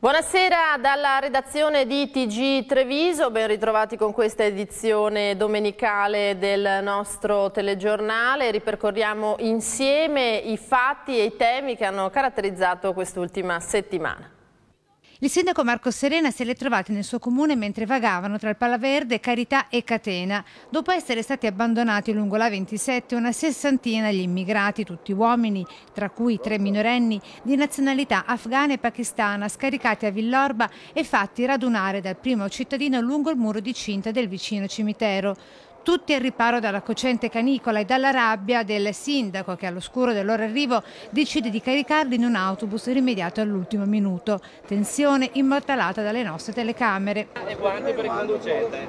Buonasera dalla redazione di TG Treviso, ben ritrovati con questa edizione domenicale del nostro telegiornale. Ripercorriamo insieme i fatti e i temi che hanno caratterizzato quest'ultima settimana. Il sindaco Marco Serena se li è trovati nel suo comune mentre vagavano tra il Palaverde, Carità e Catena. Dopo essere stati abbandonati lungo la 27 una sessantina di immigrati, tutti uomini, tra cui tre minorenni di nazionalità afghana e pakistana, scaricati a Villorba e fatti radunare dal primo cittadino lungo il muro di cinta del vicino cimitero tutti al riparo dalla cocente canicola e dalla rabbia del sindaco che all'oscuro del loro arrivo decide di caricarli in un autobus rimediato all'ultimo minuto. Tensione immortalata dalle nostre telecamere. E guardi per il conducente.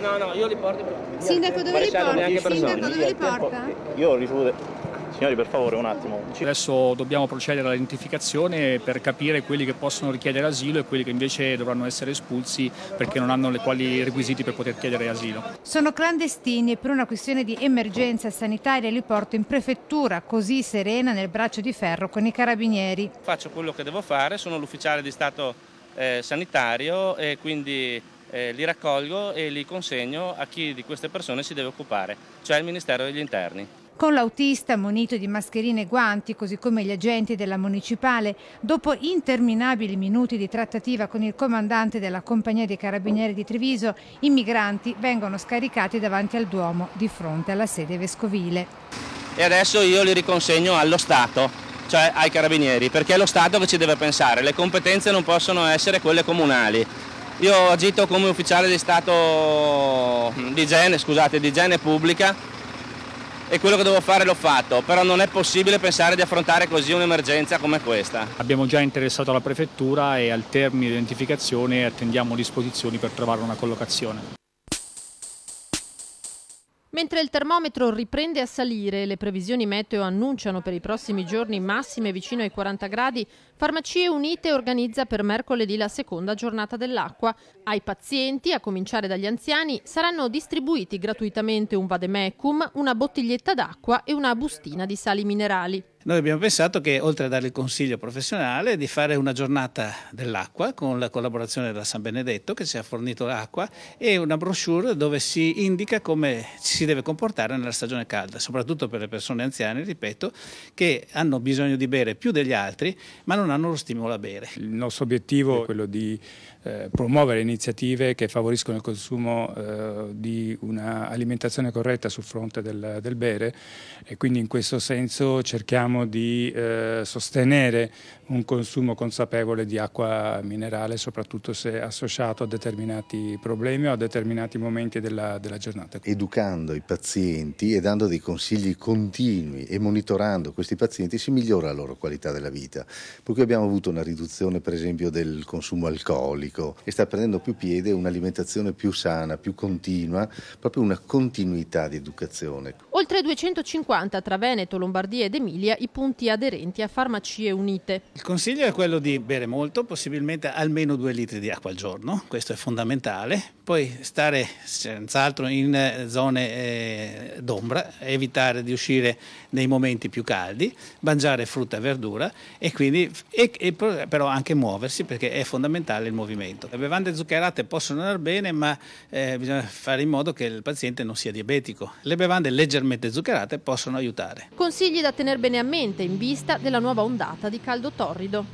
No, no, io li porto per... Sindaco dove li porta? Sindaco dove li porta? Io ho ricevuto Signori, per favore, un attimo. Adesso dobbiamo procedere all'identificazione per capire quelli che possono richiedere asilo e quelli che invece dovranno essere espulsi perché non hanno le quali requisiti per poter chiedere asilo. Sono clandestini e per una questione di emergenza sanitaria li porto in prefettura, così serena nel braccio di ferro con i carabinieri. Faccio quello che devo fare, sono l'ufficiale di Stato eh, sanitario e quindi eh, li raccolgo e li consegno a chi di queste persone si deve occupare, cioè il Ministero degli Interni. Con l'autista munito di mascherine e guanti, così come gli agenti della municipale, dopo interminabili minuti di trattativa con il comandante della compagnia dei carabinieri di Treviso, i migranti vengono scaricati davanti al Duomo di fronte alla sede vescovile. E adesso io li riconsegno allo Stato, cioè ai carabinieri, perché è lo Stato che ci deve pensare, le competenze non possono essere quelle comunali. Io agito come ufficiale di Stato di igiene, scusate, di igiene pubblica e quello che devo fare l'ho fatto, però non è possibile pensare di affrontare così un'emergenza come questa. Abbiamo già interessato la prefettura e al termine di identificazione attendiamo disposizioni per trovare una collocazione. Mentre il termometro riprende a salire e le previsioni meteo annunciano per i prossimi giorni massime vicino ai 40 gradi, Farmacie Unite organizza per mercoledì la seconda giornata dell'acqua. Ai pazienti, a cominciare dagli anziani, saranno distribuiti gratuitamente un vademecum, una bottiglietta d'acqua e una bustina di sali minerali. Noi abbiamo pensato che oltre a dare il consiglio professionale di fare una giornata dell'acqua con la collaborazione della San Benedetto che ci ha fornito l'acqua e una brochure dove si indica come si deve comportare nella stagione calda, soprattutto per le persone anziane, ripeto, che hanno bisogno di bere più degli altri ma non hanno lo stimolo a bere. Il nostro obiettivo è quello di eh, promuovere iniziative che favoriscono il consumo eh, di un'alimentazione corretta sul fronte del, del, bere e quindi in questo senso cerchiamo di eh, sostenere un consumo consapevole di acqua minerale soprattutto se associato a determinati problemi o a determinati momenti della, della giornata. Educando i pazienti e dando dei consigli continui e monitorando questi pazienti si migliora la loro qualità della vita. Per cui abbiamo avuto una riduzione per esempio del consumo alcolico e sta prendendo più piede un'alimentazione più sana, più continua, proprio una continuità di educazione. Oltre 250 tra Veneto, Lombardia ed Emilia i punti aderenti a Farmacie Unite. Il consiglio è quello di bere molto, possibilmente almeno due litri di acqua al giorno, questo è fondamentale. Poi stare senz'altro in eh, zone eh, d'ombra, evitare di uscire nei momenti più caldi, mangiare frutta e verdura e quindi e, e però anche muoversi perché è fondamentale il movimento. Le bevande zuccherate possono andare bene, ma eh, bisogna fare in modo che il paziente non sia diabetico. Le bevande leggermente zuccherate possono aiutare. Consigli da tenere bene a mente in vista della nuova ondata di caldo torrido torrido.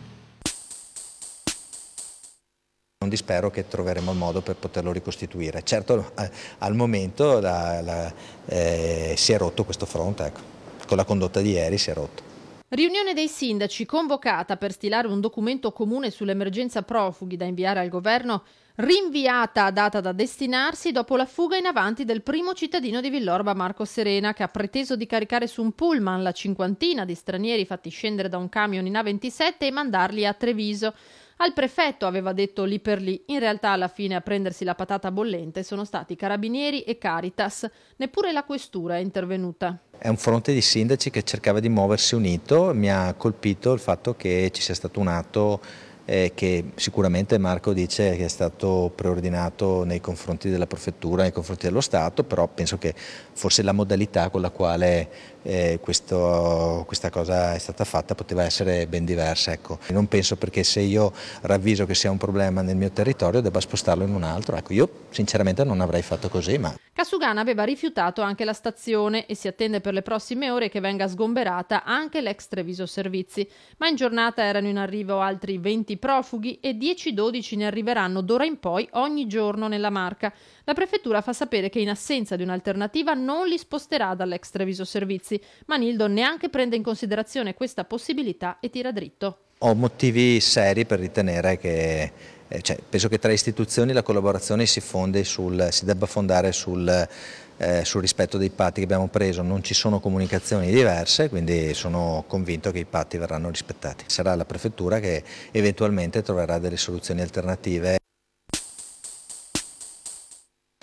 Non dispero che troveremo il modo per poterlo ricostituire. Certo eh, al momento la, la, eh, si è rotto questo fronte, ecco. con la condotta di ieri si è rotto. Riunione dei sindaci convocata per stilare un documento comune sull'emergenza profughi da inviare al governo, rinviata a data da destinarsi dopo la fuga in avanti del primo cittadino di Villorba Marco Serena che ha preteso di caricare su un pullman la cinquantina di stranieri fatti scendere da un camion in A27 e mandarli a Treviso. Al prefetto aveva detto lì per lì, in realtà alla fine a prendersi la patata bollente sono stati carabinieri e Caritas, neppure la questura è intervenuta. È un fronte di sindaci che cercava di muoversi unito, mi ha colpito il fatto che ci sia stato un atto eh, che sicuramente Marco dice che è stato preordinato nei confronti della prefettura, nei confronti dello Stato, però penso che forse la modalità con la quale eh, questo, questa cosa è stata fatta poteva essere ben diversa. Ecco. Non penso perché se io ravviso che sia un problema nel mio territorio debba spostarlo in un altro. Ecco, io sinceramente non avrei fatto così. Ma... Casugana aveva rifiutato anche la stazione e si attende per le prossime ore che venga sgomberata anche l'ex Treviso Servizi. Ma in giornata erano in arrivo altri 20 profughi e 10-12 ne arriveranno d'ora in poi ogni giorno nella Marca. La prefettura fa sapere che in assenza di un'alternativa non li sposterà dall'ex Treviso Servizi, ma Nildo neanche prende in considerazione questa possibilità e tira dritto. Ho motivi seri per ritenere che cioè, penso che tra istituzioni la collaborazione si, sul, si debba fondare sul, eh, sul, rispetto dei patti che abbiamo preso, non ci sono comunicazioni diverse, quindi sono convinto che i patti verranno rispettati. Sarà la Prefettura che eventualmente troverà delle soluzioni alternative.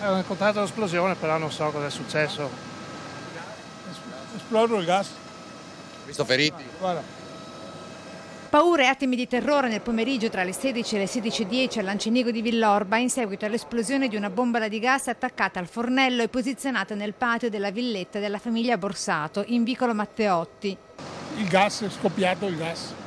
Ho incontrato l'esplosione, però non so cosa è successo. Esplodo il gas. Ho visto feriti? Guarda. Paure e attimi di terrore nel pomeriggio tra le 16 e le 16.10 al Lancinigo di Villorba in seguito all'esplosione di una bombola di gas attaccata al fornello e posizionata nel patio della villetta della famiglia Borsato in vicolo Matteotti. Il gas, è scoppiato il gas.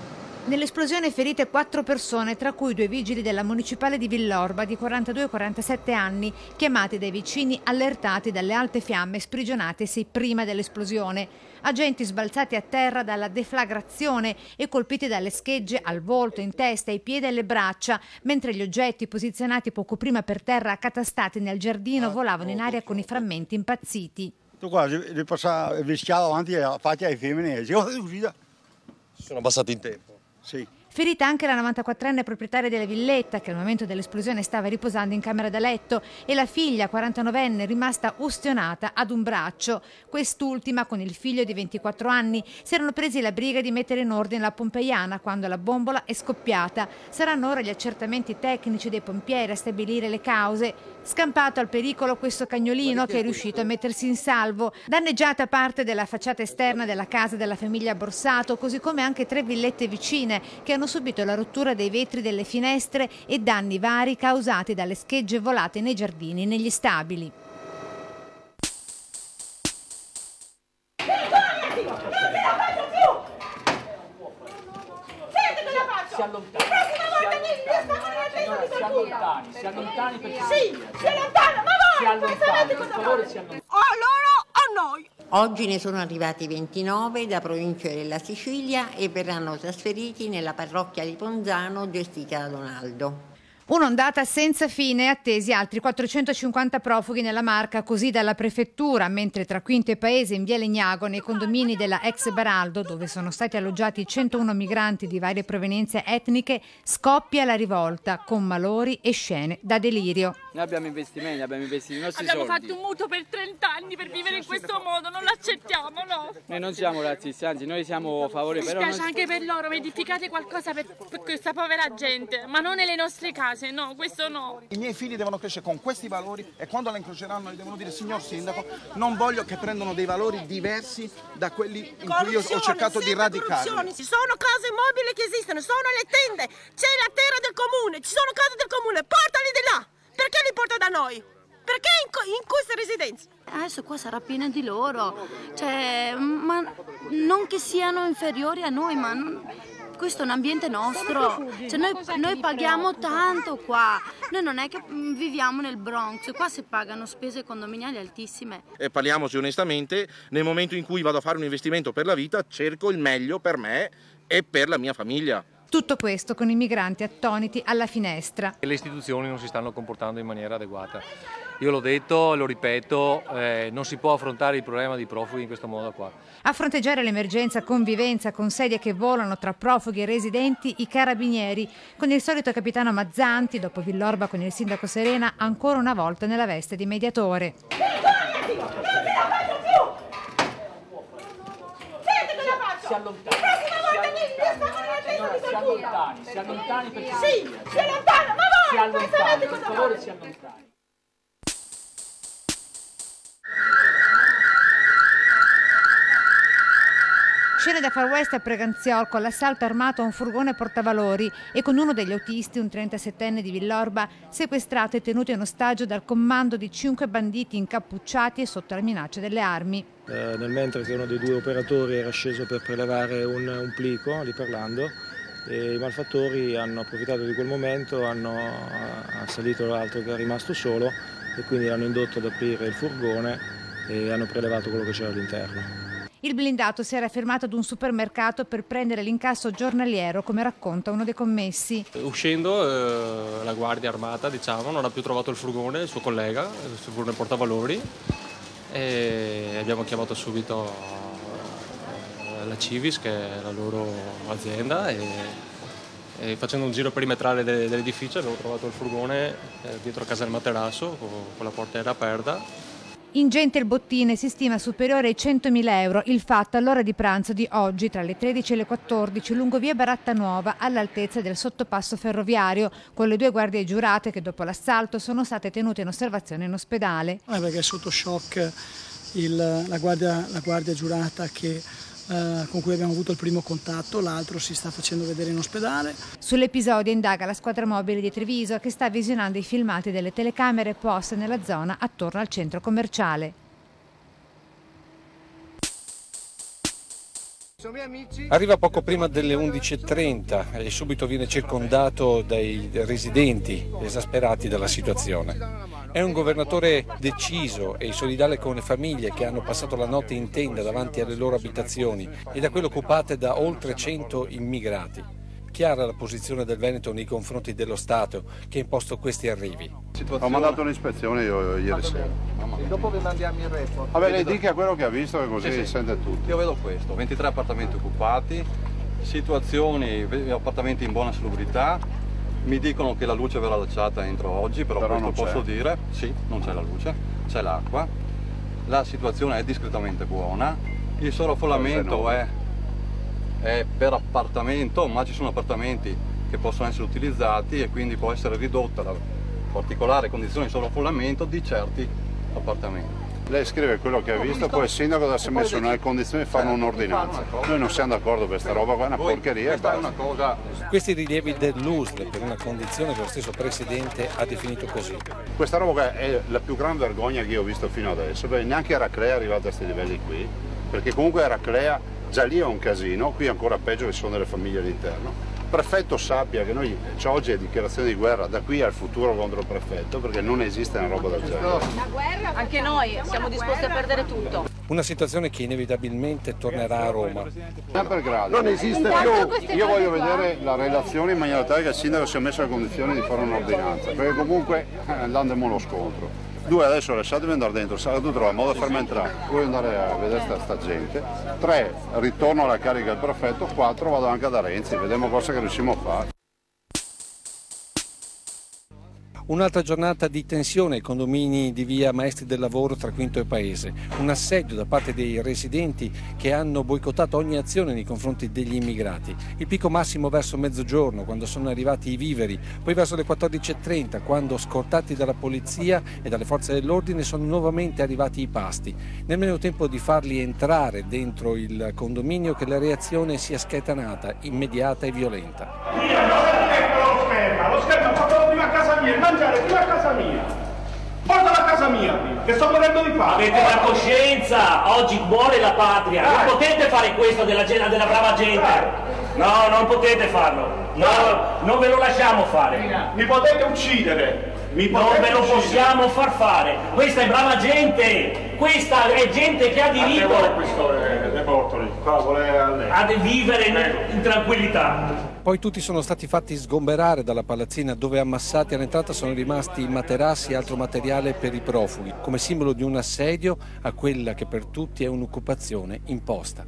Nell'esplosione ferite quattro persone, tra cui due vigili della municipale di Villorba di 42 e 47 anni, chiamati dai vicini allertati dalle alte fiamme sprigionatesi prima dell'esplosione. Agenti sbalzati a terra dalla deflagrazione e colpiti dalle schegge al volto, in testa, ai piedi e alle braccia, mentre gli oggetti posizionati poco prima per terra accatastati nel giardino volavano in aria con i frammenti impazziti. Tu guarda, li passava, rischiava avanti e fatti ai femmini, si sono abbassati in tempo. Sì. Ferita anche la 94enne proprietaria della villetta che al momento dell'esplosione stava riposando in camera da letto e la figlia 49enne rimasta ustionata ad un braccio. Quest'ultima con il figlio di 24 anni si erano presi la briga di mettere in ordine la Pompeiana quando la bombola è scoppiata. Saranno ora gli accertamenti tecnici dei pompieri a stabilire le cause. Scampato al pericolo questo cagnolino che è riuscito a mettersi in salvo. Danneggiata parte della facciata esterna della casa della famiglia Borsato, così come anche tre villette vicine che hanno subito la rottura dei vetri delle finestre e danni vari causati dalle schegge volate nei giardini e negli stabili. Si allontani. Si allontani, si allontani perché Sì, si allontana, ma voi si allontani, per favore si allontani. A loro o a noi? Oggi ne sono arrivati 29 da provincia della Sicilia e verranno trasferiti nella parrocchia di Ponzano gestita da Donaldo. Un'ondata senza fine, attesi altri 450 profughi nella Marca, così dalla prefettura, mentre tra Quinto e Paese in via Legnago, nei condomini della ex Baraldo, dove sono stati alloggiati 101 migranti di varie provenienze etniche, scoppia la rivolta con malori e scene da delirio. Noi abbiamo investimenti, abbiamo investito i nostri abbiamo soldi. fatto un mutuo per 30 anni per vivere in questo modo, non l'accettiamo, no? Noi non siamo razzisti, anzi noi siamo favorevoli. Mi spiace anche per loro, edificate qualcosa per, per questa povera gente, ma non nelle nostre case case, no, questo no. I miei figli devono crescere con questi valori e quando la incroceranno gli devono dire signor sindaco non voglio che prendano dei valori diversi da quelli in cui io ho cercato di radicarli. Ci sono case mobili che esistono, sono le tende, c'è la terra del comune, ci sono case del comune, portali di là! Perché li porta da noi? Perché in, in queste residenze? Adesso qua sarà piena di loro, cioè, ma non che siano inferiori a noi, ma questo è un ambiente nostro, cioè noi, noi, paghiamo tanto qua, noi non è che mm, viviamo nel Bronx, qua si pagano spese condominiali altissime. E parliamoci onestamente, nel momento in cui vado a fare un investimento per la vita cerco il meglio per me e per la mia famiglia. Tutto questo con i migranti attoniti alla finestra. Le istituzioni non si stanno comportando in maniera adeguata. Io l'ho detto, lo ripeto, eh, non si può affrontare il problema dei profughi in questo modo qua. A fronteggiare l'emergenza convivenza con sedie che volano tra profughi e residenti, i carabinieri, con il solito capitano Mazzanti, dopo Villorba con il sindaco Serena, ancora una volta nella veste di mediatore. Si allontani. Si allontani, si allontani perché Sì, si allontana, ma voi! Si allontani, per favore si allontani. Azione da Far West a Preganziol con l'assalto armato a un furgone portavalori e con uno degli autisti, un 37enne di Villorba, sequestrato e tenuto in ostaggio dal comando di cinque banditi incappucciati e sotto la minaccia delle armi. Eh, nel mentre che uno dei due operatori era sceso per prelevare un, un plico, lì parlando, i malfattori hanno approfittato di quel momento, hanno assalito l'altro che è rimasto solo e quindi l'hanno indotto ad aprire il furgone e hanno prelevato quello che c'era all'interno. Il blindato si era fermato ad un supermercato per prendere l'incasso giornaliero, come racconta uno dei commessi. Uscendo eh, la guardia armata diciamo, non ha più trovato il furgone, il suo collega, il furgone portavalori e abbiamo chiamato subito eh, la Civis che è la loro azienda e, e facendo un giro perimetrale dell'edificio abbiamo trovato il furgone eh, dietro casa del materasso con la portiera aperta Ingente il bottine si stima superiore ai 100.000 euro. Il fatto all'ora di pranzo di oggi tra le 13 e le 14 lungo via Baratta Nuova all'altezza del sottopasso ferroviario con le due guardie giurate che dopo l'assalto sono state tenute in osservazione in ospedale. Eh perché è sotto shock il, la, guardia, la guardia giurata che eh, con cui abbiamo avuto il primo contatto, l'altro si sta facendo vedere in ospedale. Sull'episodio indaga la squadra mobile di Treviso che sta visionando i filmati delle telecamere poste nella zona attorno al centro commerciale. Arriva poco prima delle 11.30 e subito viene circondato dai residenti esasperati dalla situazione. È un governatore deciso e solidale con le famiglie che hanno passato la notte in tenda davanti alle loro abitazioni e da quelle occupate da oltre 100 immigrati chiara la posizione del Veneto nei confronti dello Stato che ha imposto questi arrivi. Ho mandato un'ispezione io ieri sera. E dopo vi mandiamo il report. Vabbè, lei dica quello che ha visto che così sì, sì. sente tutto. Io vedo questo, 23 appartamenti occupati, situazioni, appartamenti in buona salubrità, mi dicono che la luce verrà lasciata entro oggi, però, però questo posso dire, sì, non c'è la luce, c'è l'acqua, la situazione è discretamente buona, il sovraffollamento è è per appartamento, ma ci sono appartamenti che possono essere utilizzati e quindi può essere ridotta la particolare condizione di sovraffollamento di certi appartamenti. Lei scrive quello che ha visto, poi il sindaco deve essere messo nelle condizioni di fare un'ordinanza. Noi non siamo d'accordo per questa roba, qua è una porcheria. Questa è una cosa... Questi rilievi dell'USL per una condizione che lo stesso Presidente ha definito così. Questa roba qua è la più grande vergogna che io ho visto fino adesso, perché neanche Eraclea è arrivata a questi livelli qui, perché comunque Eraclea Già lì è un casino, qui è ancora peggio che ci sono delle famiglie all'interno. Il prefetto sappia che noi cioè, oggi è dichiarazione di guerra da qui al futuro contro il prefetto perché non esiste una roba del genere. La guerra? Anche noi siamo disposti a perdere tutto. Una situazione che inevitabilmente tornerà a Roma. Sempre gradi. Non esiste più. Io voglio vedere la relazione in maniera tale che il sindaco sia messo nelle condizioni di fare un'ordinanza, perché comunque eh, andremo lo scontro. Due, adesso lasciatemi andare dentro, tu trova modo di farmi entrare. Voglio andare a vedere sta, sta gente. Tre, ritorno alla carica del prefetto. Quattro, vado anche da Renzi, vediamo cosa che riusciamo a fare. Un'altra giornata di tensione ai condomini di via Maestri del Lavoro tra Quinto e Paese. Un assedio da parte dei residenti che hanno boicottato ogni azione nei confronti degli immigrati. Il picco massimo verso mezzogiorno, quando sono arrivati i viveri, poi verso le 14.30, quando scortati dalla polizia e dalle forze dell'ordine sono nuovamente arrivati i pasti. Nemmeno tempo di farli entrare dentro il condominio che la reazione sia scatenata, immediata e violenta lo schermo ha fatto prima a casa mia, il mangiare prima a casa mia. Portalo a casa mia prima, che sto morendo di fame. Avete la coscienza, oggi muore la patria. Eh. Non potete fare questo della, della brava gente. Eh. No, non potete farlo. No, non ve lo lasciamo fare. Mi potete uccidere. Mi non ve lo possiamo far fare. Questa è brava gente. Questa è gente che ha diritto a vivere in, in tranquillità. Poi tutti sono stati fatti sgomberare dalla palazzina dove ammassati all'entrata sono rimasti materassi e altro materiale per i profughi, come simbolo di un assedio a quella che per tutti è un'occupazione imposta.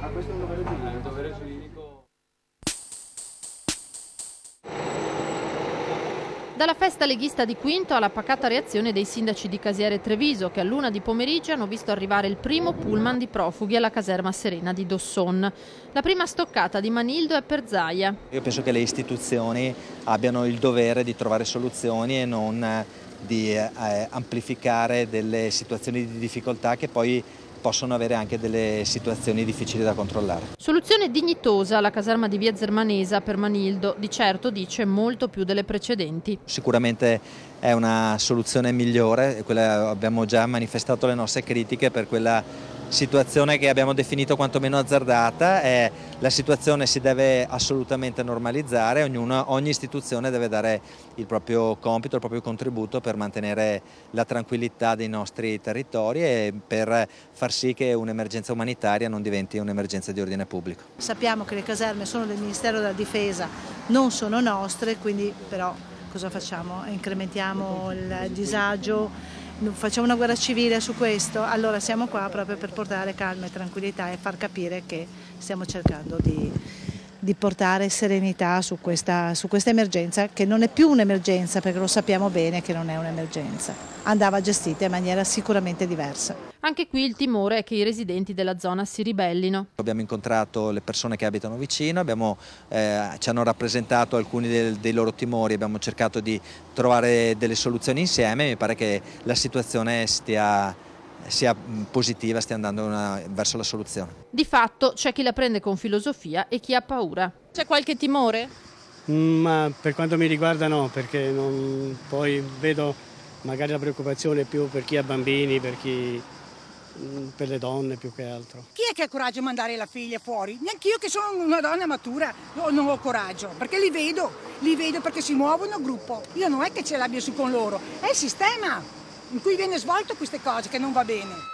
Ah, questo è un dovere giuridico, un dovere giuridico. Dalla festa leghista di Quinto alla pacata reazione dei sindaci di Casiere e Treviso che a luna di pomeriggio hanno visto arrivare il primo pullman di profughi alla caserma Serena di Dosson. La prima stoccata di Manildo è per Zaia. Io penso che le istituzioni abbiano il dovere di trovare soluzioni e non di eh, amplificare delle situazioni di difficoltà che poi possono avere anche delle situazioni difficili da controllare. Soluzione dignitosa la caserma di via Zermanesa per Manildo, di certo dice molto più delle precedenti. Sicuramente è una soluzione migliore, quella, abbiamo già manifestato le nostre critiche per quella situazione che abbiamo definito quantomeno azzardata, è, la situazione si deve assolutamente normalizzare, ognuno, ogni istituzione deve dare il proprio compito, il proprio contributo per mantenere la tranquillità dei nostri territori e per far sì che un'emergenza umanitaria non diventi un'emergenza di ordine pubblico. Sappiamo che le caserme sono del Ministero della Difesa, non sono nostre, quindi però cosa facciamo? Incrementiamo il disagio facciamo una guerra civile su questo, allora siamo qua proprio per portare calma e tranquillità e far capire che stiamo cercando di, di portare serenità su questa, su questa emergenza, che non è più un'emergenza perché lo sappiamo bene che non è un'emergenza andava gestita in maniera sicuramente diversa. Anche qui il timore è che i residenti della zona si ribellino. Abbiamo incontrato le persone che abitano vicino, abbiamo, eh, ci hanno rappresentato alcuni del, dei loro timori, abbiamo cercato di trovare delle soluzioni insieme, mi pare che la situazione stia sia positiva, stia andando una, verso la soluzione. Di fatto c'è chi la prende con filosofia e chi ha paura. C'è qualche timore? Mm, ma per quanto mi riguarda no, perché non, poi vedo magari la preoccupazione più per chi ha bambini, per chi mm, per le donne più che altro. Chi è che ha coraggio di mandare la figlia fuori? Neanch'io che sono una donna matura non ho coraggio, perché li vedo, li vedo perché si muovono a gruppo. Io non è che ce l'abbia su con loro, è il sistema in cui viene svolto queste cose che non va bene.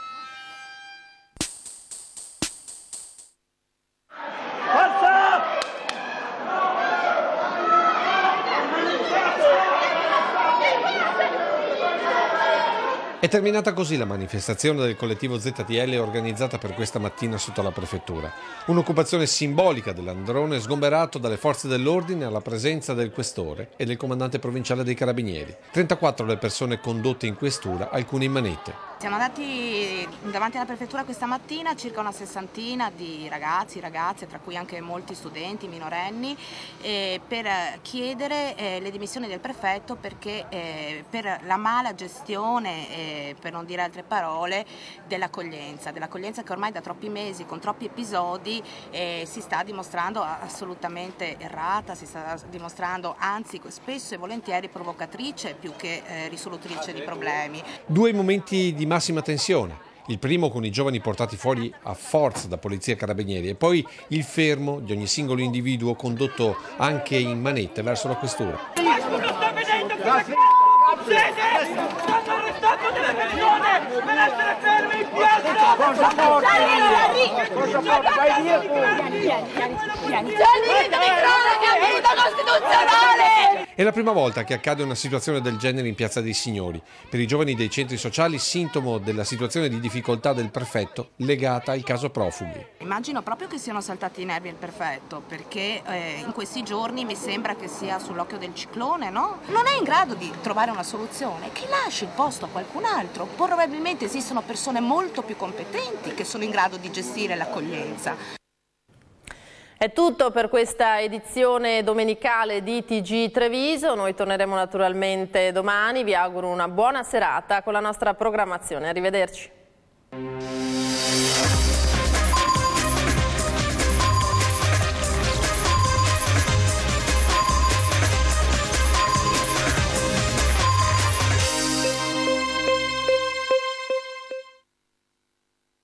È terminata così la manifestazione del collettivo ZTL organizzata per questa mattina sotto la prefettura. Un'occupazione simbolica dell'androne sgomberato dalle forze dell'ordine alla presenza del questore e del comandante provinciale dei carabinieri. 34 le persone condotte in questura, alcune in manette. Siamo andati davanti alla prefettura questa mattina, circa una sessantina di ragazzi, ragazze, tra cui anche molti studenti, minorenni, eh, per chiedere eh, le dimissioni del prefetto perché eh, per la mala gestione, eh, per non dire altre parole, dell'accoglienza, dell'accoglienza che ormai da troppi mesi, con troppi episodi, eh, si sta dimostrando assolutamente errata, si sta dimostrando anzi spesso e volentieri provocatrice più che eh, risolutrice di problemi. Due momenti di massima tensione. Il primo con i giovani portati fuori a forza da polizia e carabinieri e poi il fermo di ogni singolo individuo condotto anche in manette verso la questura. Arrestando delle persone per essere fermi in piazza! Cosa porti? Cosa porti? Vai via limite di cronaca, è costituzionale! È la prima volta che accade una situazione del genere in Piazza dei Signori. Per i giovani dei centri sociali, sintomo della situazione di difficoltà del prefetto legata al caso profughi. Immagino proprio che siano saltati i nervi il prefetto, perché eh, in questi giorni mi sembra che sia sull'occhio del ciclone, no? Non è in grado di trovare una soluzione, che lasci il posto a qualcun altro. Probabilmente esistono persone molto più competenti che sono in grado di gestire l'accoglienza. È tutto per questa edizione domenicale di TG Treviso, noi torneremo naturalmente domani, vi auguro una buona serata con la nostra programmazione, arrivederci.